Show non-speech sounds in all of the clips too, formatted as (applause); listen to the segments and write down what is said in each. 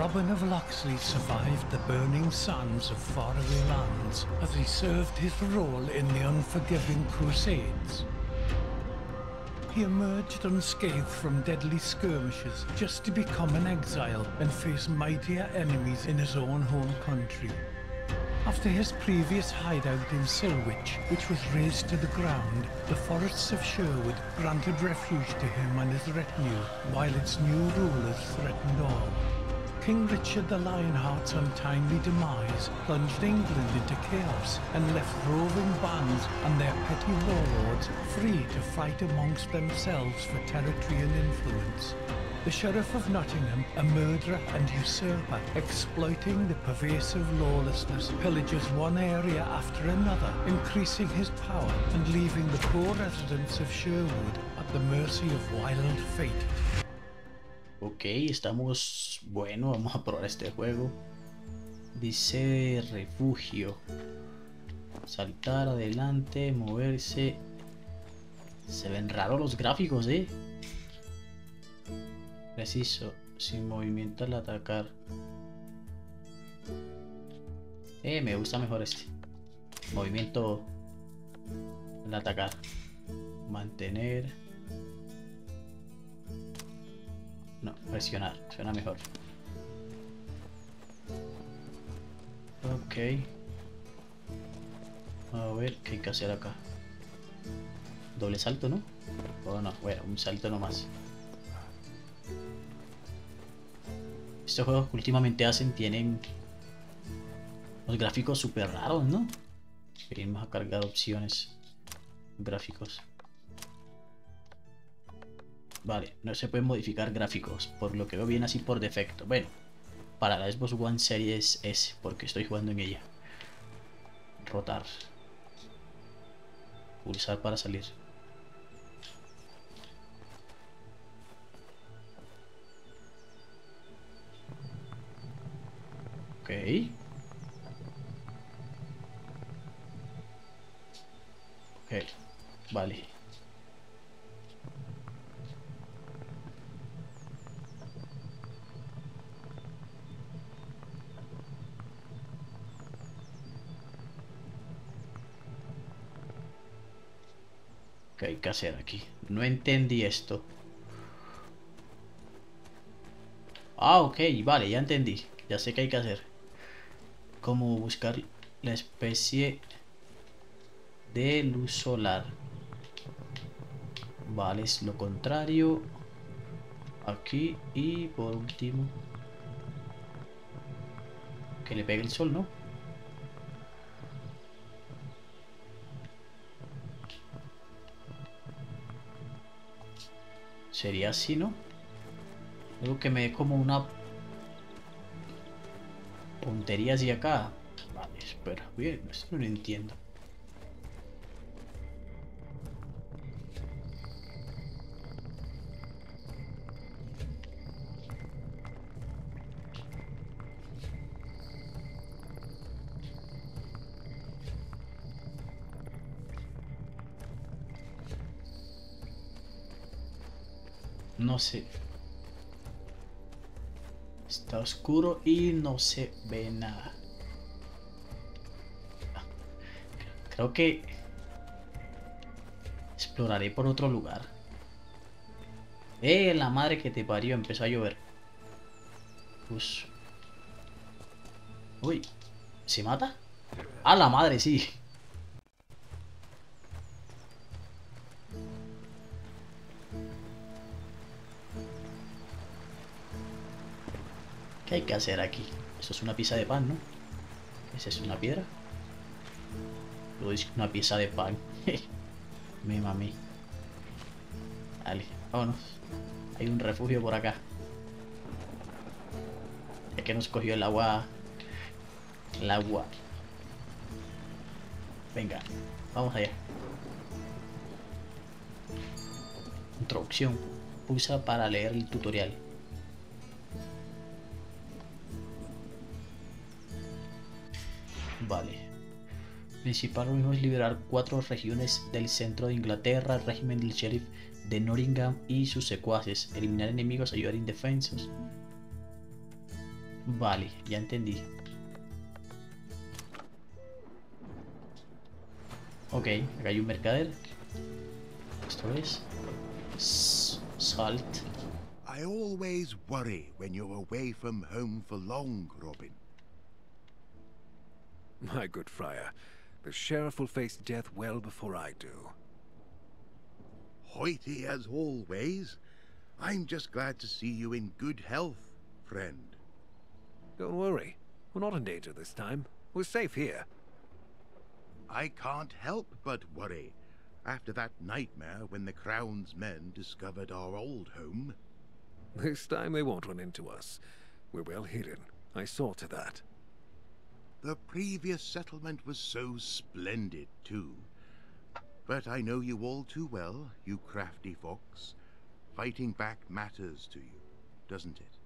Robin of Locksley survived the burning sands of faraway lands as he served his role in the unforgiving Crusades. He emerged unscathed from deadly skirmishes just to become an exile and face mightier enemies in his own home country. After his previous hideout in Silwich, which was razed to the ground, the forests of Sherwood granted refuge to him and his retinue, while its new rulers threatened all. King Richard the Lionheart's untimely demise plunged England into chaos and left roving bands and their petty warlords free to fight amongst themselves for territory and influence. The Sheriff of Nottingham, a murderer and usurper, exploiting the pervasive lawlessness, pillages one area after another, increasing his power and leaving the poor residents of Sherwood at the mercy of wild fate. Ok, estamos... Bueno, vamos a probar este juego. Dice refugio. Saltar adelante, moverse. Se ven raros los gráficos, eh. Preciso, sin movimiento al atacar. Eh, me gusta mejor este. Movimiento al atacar. Mantener. No, presionar, suena mejor. Ok. A ver, ¿qué hay que hacer acá? Doble salto, ¿no? O no, bueno, un salto nomás. Estos juegos que últimamente hacen tienen los gráficos súper raros, ¿no? Venimos a cargar opciones gráficos. Vale, no se pueden modificar gráficos, por lo que veo bien así por defecto. Bueno, para la Xbox One Series S, porque estoy jugando en ella. Rotar. Pulsar para salir. Ok. Ok, vale. ¿Qué hay que hacer aquí? No entendí esto. Ah, ok, vale, ya entendí. Ya sé qué hay que hacer. Como buscar la especie de luz solar. Vale, es lo contrario. Aquí y por último... Que le pegue el sol, ¿no? Sería así, ¿no? Algo que me dé como una puntería hacia acá. Vale, espera, bien, esto no lo entiendo. Sé. Está oscuro y no se ve nada. Creo que exploraré por otro lugar. Eh, la madre que te parió, empezó a llover. Pues... Uy, ¿se mata? A la madre, sí. ¿Qué que hacer aquí? Eso es una pieza de pan, ¿no? ¿Esa es una piedra? Una pieza de pan. (laughs) Me mami. Vale, vámonos. Hay un refugio por acá. Es que nos cogió el agua. El agua. Venga, vamos allá. Introducción. Pulsa para leer el tutorial. Principal objetivo es liberar cuatro regiones del centro de Inglaterra, el régimen del sheriff de Nottingham y sus secuaces, eliminar enemigos, ayudar indefensos. Vale, ya entendí. Ok, acá hay un mercader. Esto es... Salt. I always worry when you're away from home for long, Robin. My good friar, the sheriff will face death well before I do. Hoity as always. I'm just glad to see you in good health, friend. Don't worry. We're not in danger this time. We're safe here. I can't help but worry after that nightmare when the Crown's men discovered our old home. This time they won't run into us. We're well hidden. I saw to that. The previous settlement was so splendid, too. But I know you all too well, you crafty fox. Fighting back matters to you, doesn't it?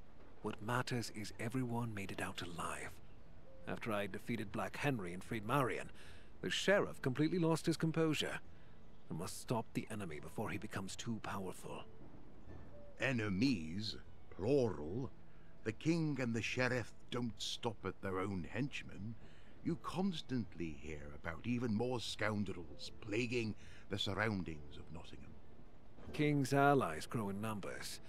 What matters is everyone made it out alive. After I defeated Black Henry and freed Marion, the sheriff completely lost his composure. I must stop the enemy before he becomes too powerful. Enemies, plural. The king and the sheriff don't stop at their own henchmen. You constantly hear about even more scoundrels plaguing the surroundings of Nottingham. King's allies grow in numbers.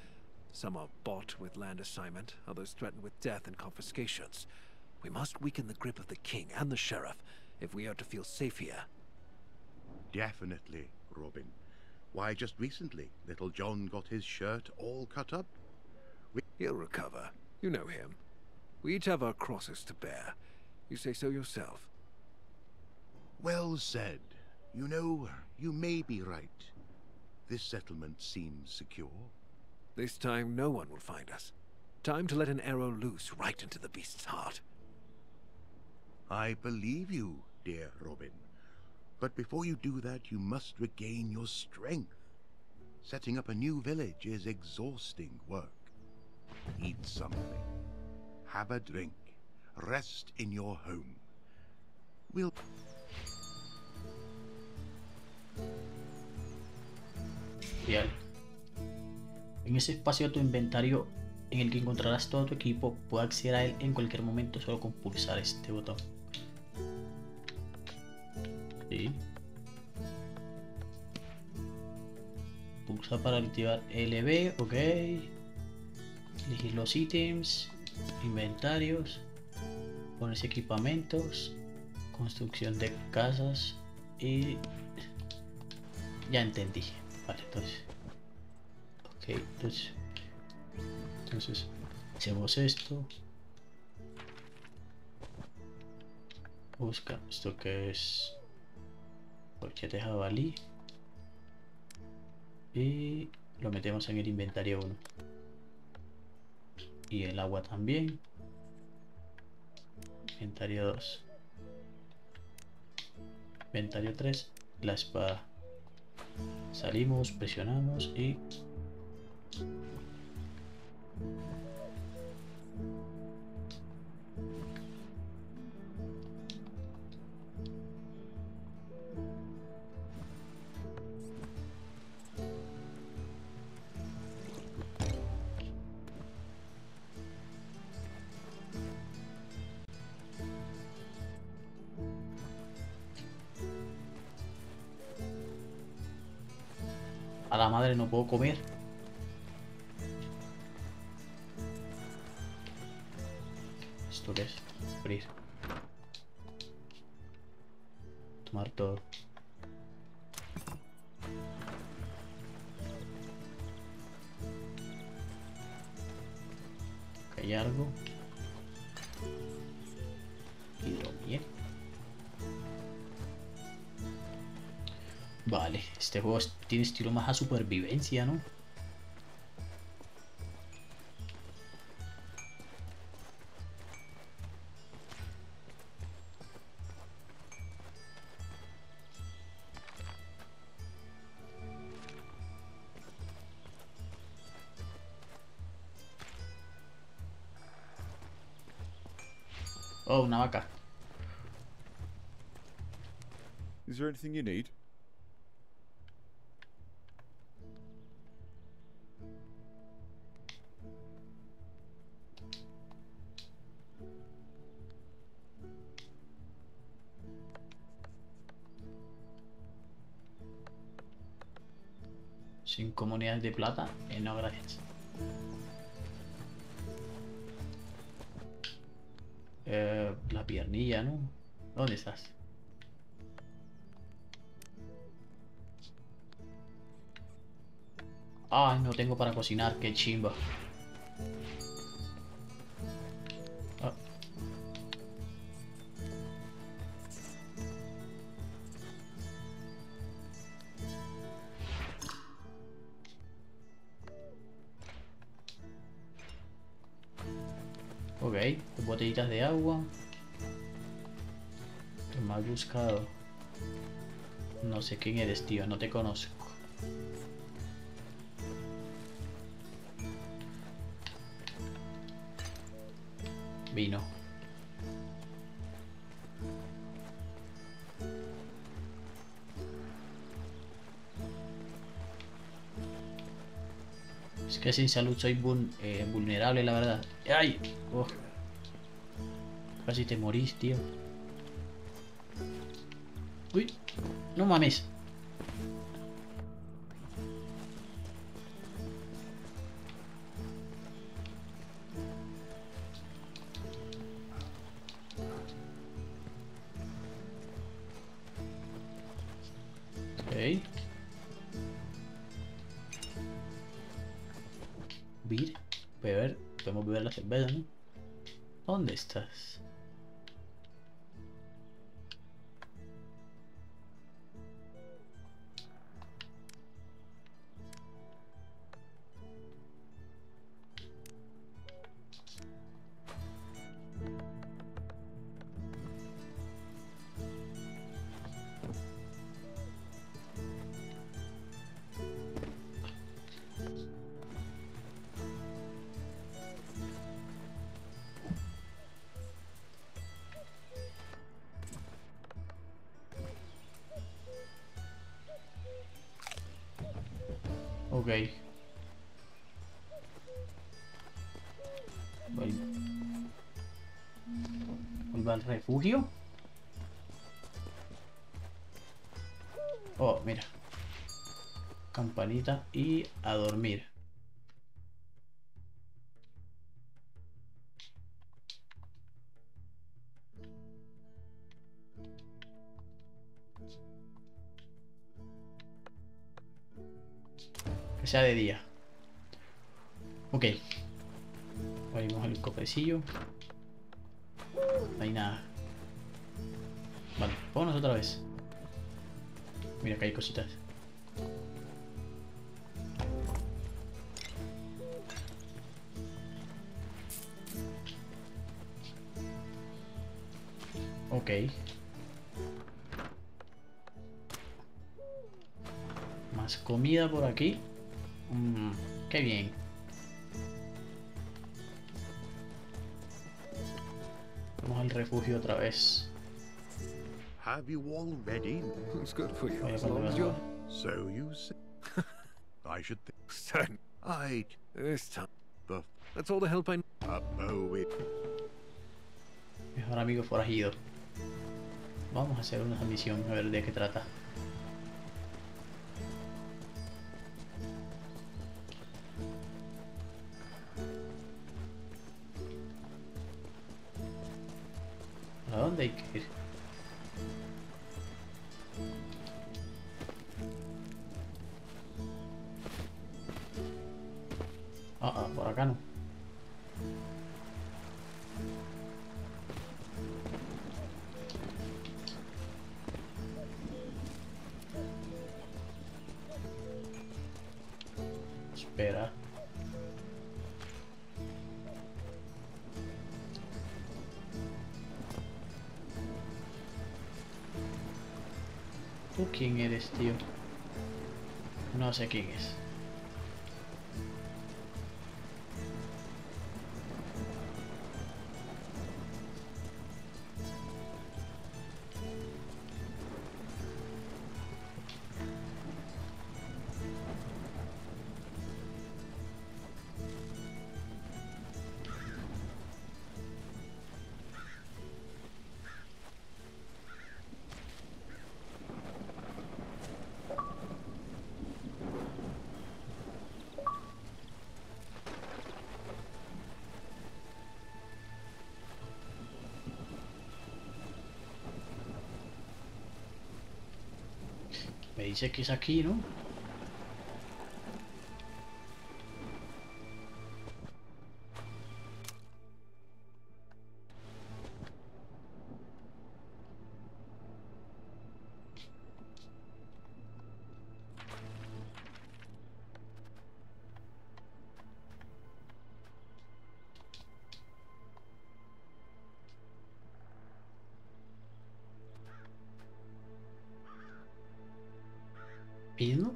Some are bought with land assignment, others threatened with death and confiscations. We must weaken the grip of the king and the sheriff if we are to feel safe here. Definitely, Robin. Why, just recently, little John got his shirt all cut up. He'll recover. You know him. We each have our crosses to bear. You say so yourself. Well said. You know, you may be right. This settlement seems secure. This time no one will find us. Time to let an arrow loose right into the beast's heart. I believe you, dear Robin. But before you do that, you must regain your strength. Setting up a new village is exhausting work. Eat something. Have a drink. Rest in your home. En ese espacio de tu inventario en el que encontrarás todo tu equipo, puedes acceder a él en cualquier momento solo con pulsar este botón. Sí. Pulsa para activar LB, ok. Elegir los ítems, inventarios, ponerse equipamientos, construcción de casas y... Ya entendí. Vale, entonces... Ok, entonces... Entonces, hacemos esto. Busca esto que es... Porque de jabalí. Y lo metemos en el inventario 1. Y el agua también. Inventario 2. Inventario 3. La espada. Salimos, presionamos y... madre no puedo comer. ¿Esto qué es? Abrir. Tomar todo. Hay algo. Vale, este juego tiene estilo más a supervivencia, ¿no? Oh, una vaca. Is there anything you need? De plata. Eh, no, gracias. Eh, la piernilla, ¿no? ¿Dónde estás? Ay, no tengo para cocinar, qué chimba. Botellitas de agua. ¿Qué me has buscado? No sé quién eres, tío, no te conozco. Vino. Es que sin salud soy eh, vulnerable, la verdad. ¡Ay! Oh. Casi te morís, tío. Uy, no mames. Ok. Vuel- Vuelvo al refugio. Oh, mira. Campanita y a dormir. De día. Ok. Abrimos el cofrecillo. No hay nada. Vale, vámonos otra vez. Mira que hay cositas. Ok. Más comida por aquí. Mm, qué bien. Vamos al refugio otra vez. Have you all ready? (laughs) It's good for you, Voy a as long as poner you're So you say. (laughs) I should think. (laughs) I'd This time. the That's all the help I it. Mejor amigo forajido. Vamos a hacer una misión a ver de qué trata. ¿A dónde hay que ir? Ah, ah, por acá no. Espera. ¿Tú quién eres, tío? No sé quién es. Dice que es aquí, ¿no? ¿Pino?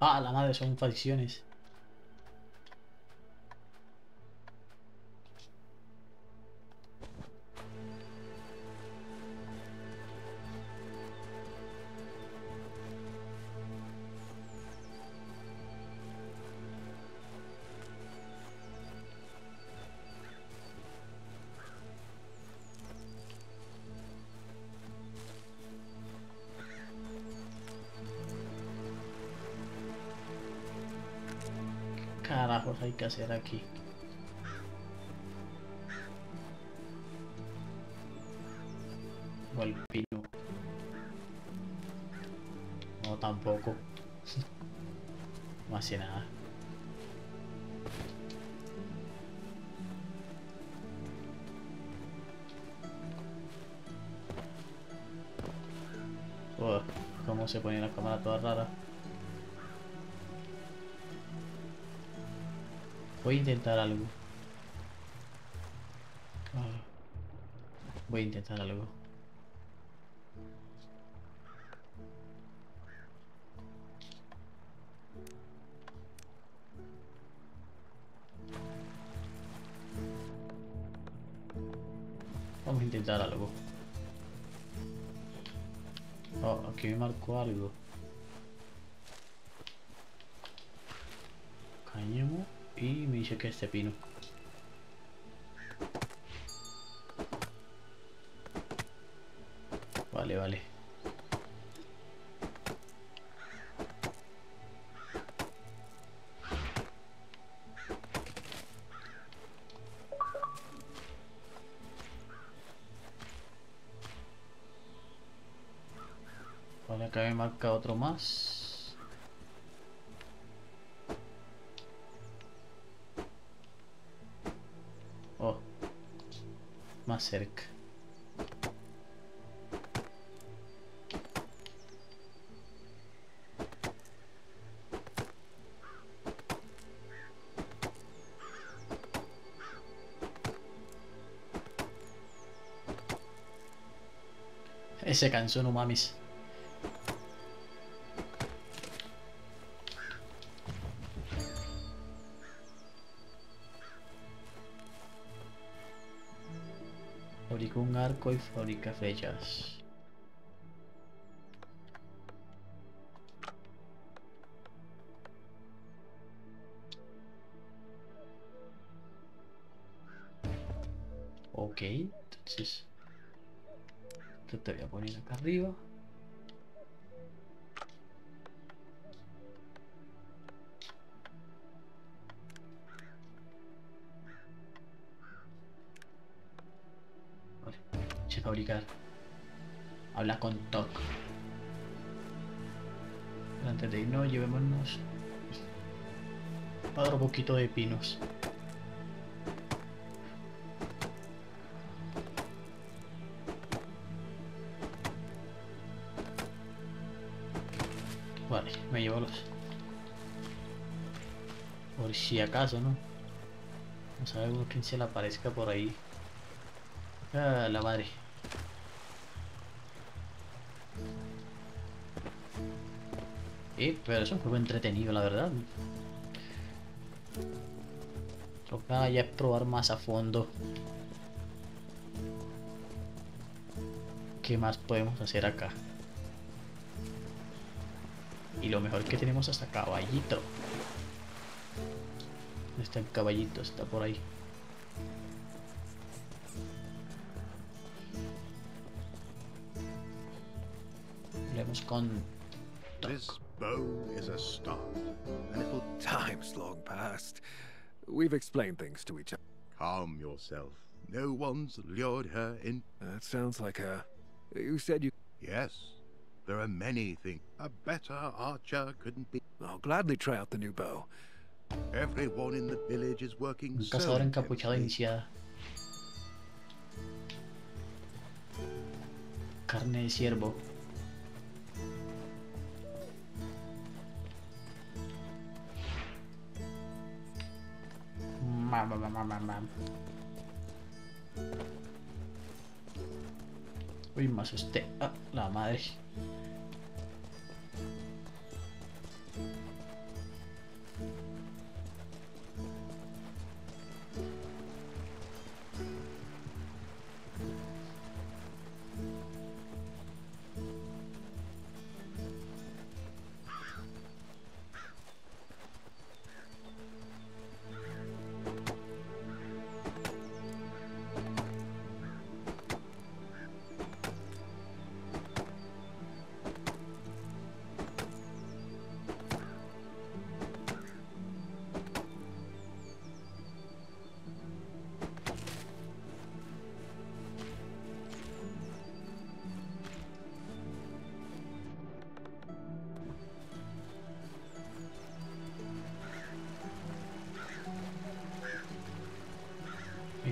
Ah, la madre, son facciones. Carajos hay que hacer aquí? O el pino. No, tampoco. (laughs) No hace nada. Ugh, cómo se pone la cámara toda rara. Voy a intentar algo. Ah, Voy a intentar algo. Vamos a intentar algo. Oh, aquí me marcó algo. Dice que este pino. Vale, vale. Vale, acá me marca otro más. Cerca. Ese cansó, no. Fabrica un arco y fabrica flechas. Ok, entonces esto te voy a poner acá arriba. Fabricar. Habla con Toc. Antes de irnos, llevémonos otro poquito de pinos. Vale, me llevo los. Por si acaso, ¿no? No sabemos quién se le aparezca por ahí. Ah, la madre. Eh, pero es un juego entretenido, la verdad. Toca ya probar más a fondo. ¿Qué más podemos hacer acá? Y lo mejor que tenemos hasta caballito. ¿Dónde está el caballito? Está por ahí. Hablemos con This bow is a start, and it will (laughs) Time's long past. We've explained things to each other. calm yourself. No one's lured her in. That sounds like her. You said you... Yes, there are many things. A better archer couldn't be. I'll gladly try out the new bow. Everyone in the village is working Un so cazador encapuchado heavily. iniciada. Carne de ciervo. Uy, me asusté. Ah, la madre.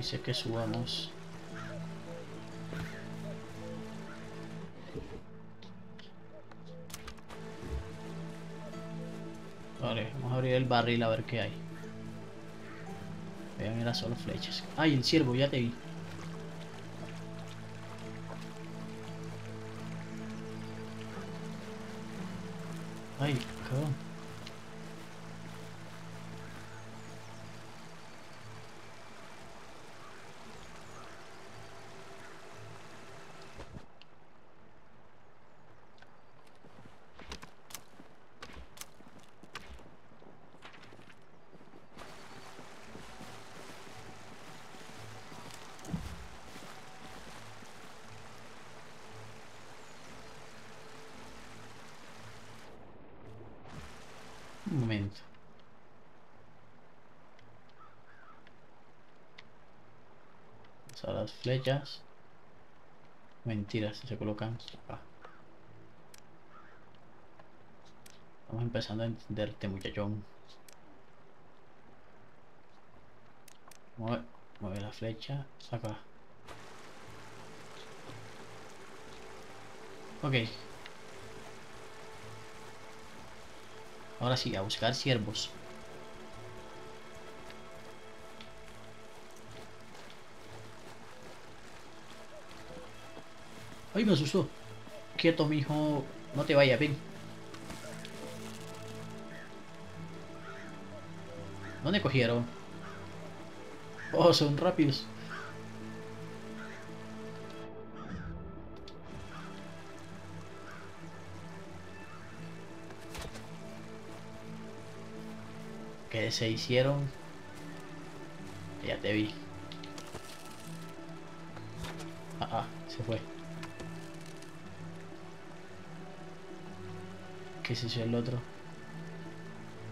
Dice que subamos. Vale, vamos a abrir el barril a ver qué hay. Vean, era solo flechas. ¡Ay, el ciervo! Ya te vi. A las flechas. Mentiras, se colocan acá. Estamos empezando a entenderte, muchachón. Mueve, mueve la flecha acá. Ok. Ahora sí, a buscar siervos. ¡Ay, me asustó! Quieto, mijo. No te vayas, ven. ¿Dónde cogieron? Oh, son rápidos. que se hicieron. Ya te vi. Ah, ah, se fue. ¿Qué es eso el otro?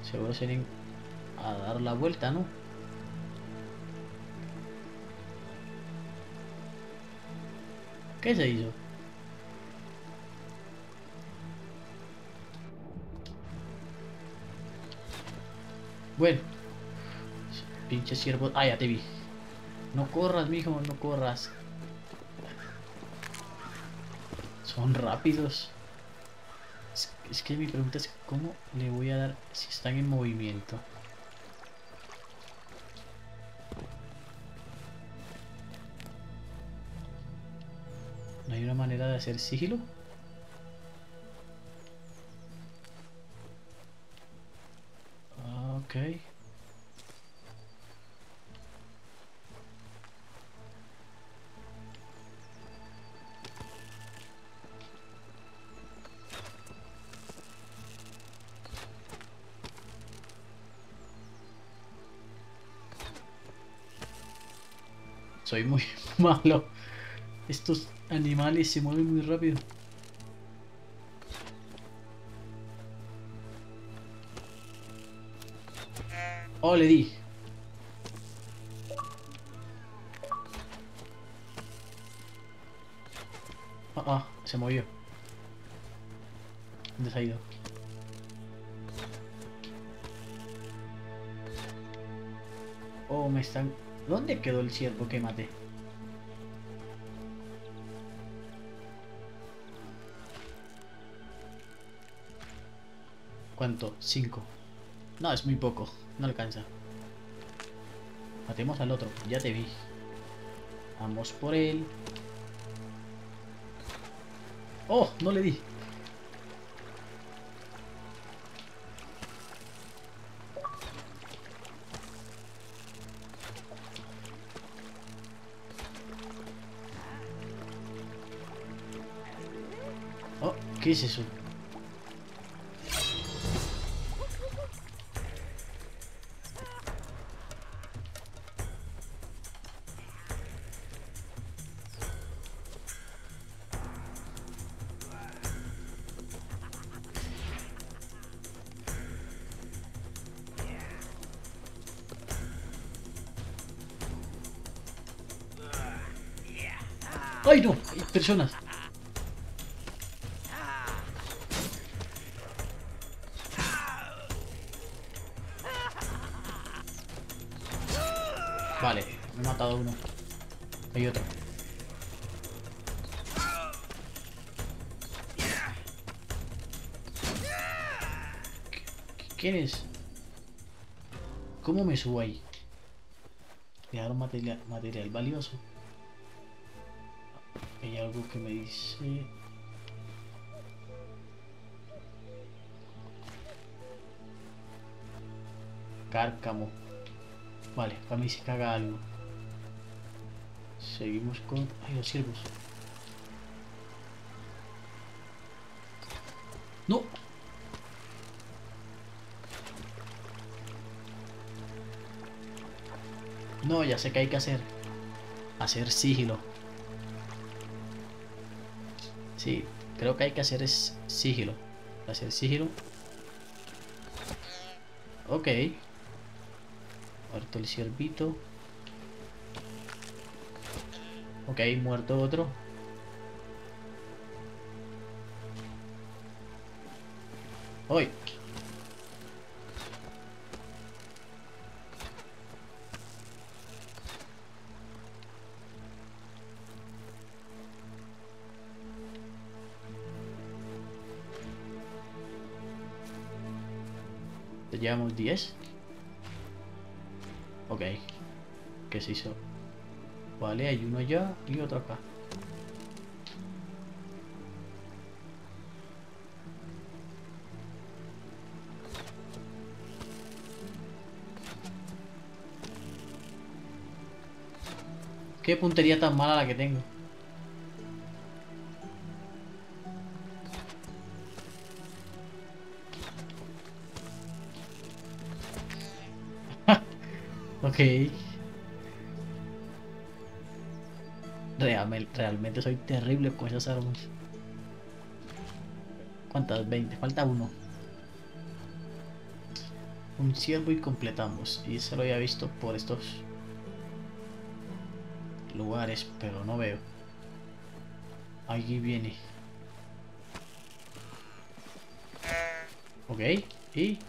Seguro se vienen a dar la vuelta, ¿no? ¿Qué se hizo? Bueno. Pinche ciervo. Ah, ya te vi. No corras, mijo, no corras. Son rápidos. Es, que mi pregunta es cómo le voy a dar si están en movimiento. ¿No hay una manera de hacer sigilo? Ok. Soy muy (laughs) malo. Estos animales se mueven muy rápido. Oh, le di. Ah, ah se movió. ¿Dónde? Oh, me están ¿Dónde quedó el ciervo que maté? ¿Cuánto? Cinco. No, es muy poco. No alcanza. Matemos al otro. Ya te vi. Vamos por él. ¡Oh! No le di. ¿Qué es eso? ¡Ay, no! Hay personas. ¿Quién es? ¿Cómo me subo ahí? Dejaron material, material valioso. Hay algo que me dice... Cárcamo. Vale, acá me dice que algo. Seguimos con... Ay, los ciervos. ¡No! No, ya sé que hay que hacer. Hacer sigilo. Sí, creo que hay que hacer es sigilo. Hacer sigilo. Ok. Muerto el ciervito. Ok, muerto otro. ¡Hoy! Llevamos 10? Ok. ¿Qué se hizo? Vale, hay uno allá y otro acá. Qué puntería tan mala la que tengo. Realmente, soy terrible con esas armas. ¿Cuántas? 20. Falta uno. Un ciervo y completamos. Y se lo había visto por estos lugares, pero no veo. Allí viene. Ok. Y...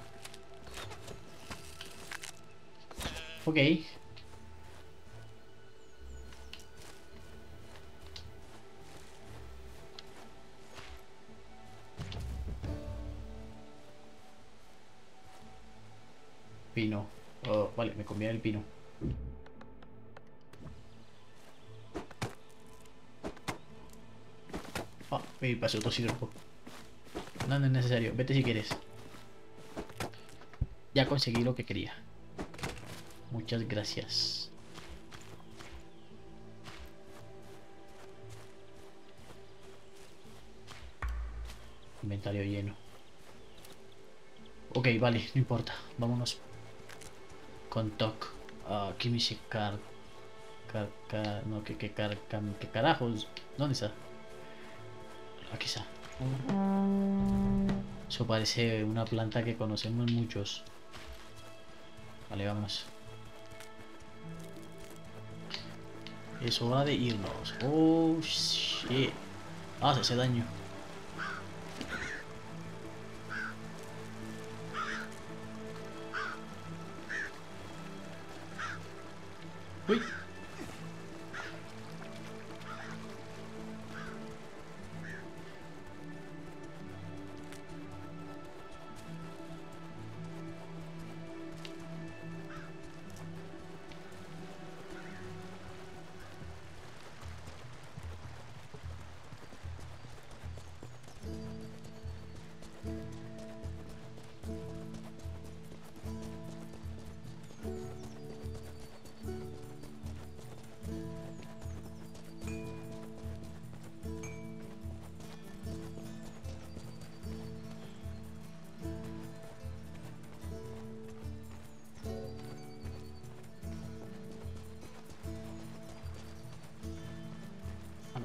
Ok. Pino. Oh, vale, me conviene el pino. Ah, me pasó otro sirvo. No, no es necesario. Vete si quieres. Ya conseguí lo que quería. Muchas gracias. Inventario lleno. Ok, vale, no importa. Vámonos. Con Toc. Ah, aquí me dice car... car... no, que, que, car, que carajos. ¿Dónde está? Aquí está. Eso parece una planta que conocemos muchos. Vale, vamos. Es hora de irnos. Oh, shit. Ah, se hace daño.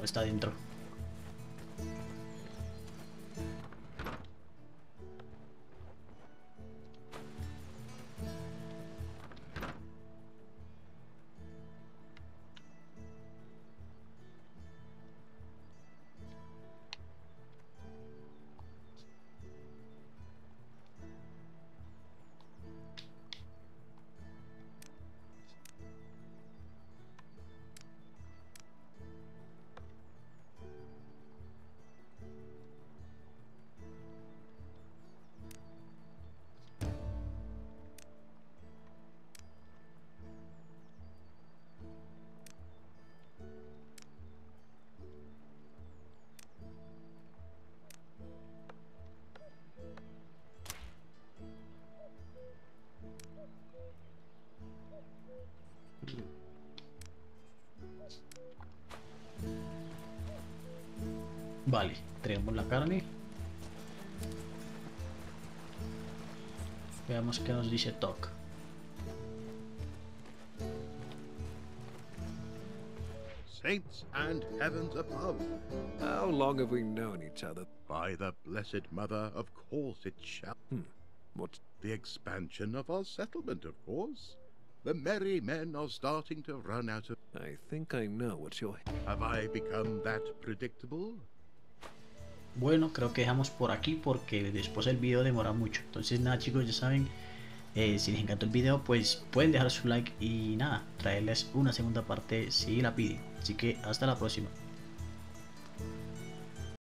Está dentro. Vale, traemos la carne. Veamos qué nos dice Toc. Saints and heavens above, How long have we known each other? by the Blessed Mother, of course it shall. Hmm, What's The expansion of our settlement, of course. The merry men are starting to run out of. I think I know what you're. Have I become that predictable? Bueno, creo que dejamos por aquí porque después el video demora mucho. Entonces nada chicos, ya saben, eh, si les encantó el video pues pueden dejar su like y nada, traerles una segunda parte si la piden. Así que hasta la próxima.